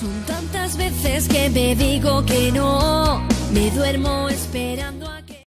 Son tantas veces que me digo que no, me duermo esperando.